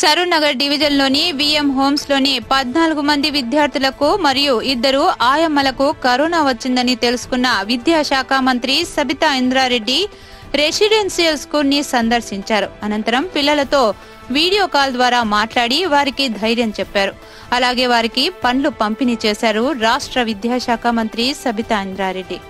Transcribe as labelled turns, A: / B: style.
A: సరూనగర్ డివిజన్లోని విఎం హోమ్స్లోని పద్నాలుగు మంది విద్యార్థులకు మరియు ఇద్దరు ఆయమ్మలకు కరోనా వచ్చిందని తెలుసుకున్న విద్యాశాఖ మంత్రి సబితా ఇంద్రారెడ్డి రెసిడెన్షియల్ స్కూల్ని సందర్శించారు. అనంతరం పిల్లలతో వీడియో కాల్ ద్వారా మాట్లాడి వారికి ధైర్యం చెప్పారు. అలాగే వారికి పండ్లు పంపిణీ చేశారు రాష్ట్ర విద్యాశాఖ మంత్రి సబితా ఇంద్రారెడ్డి.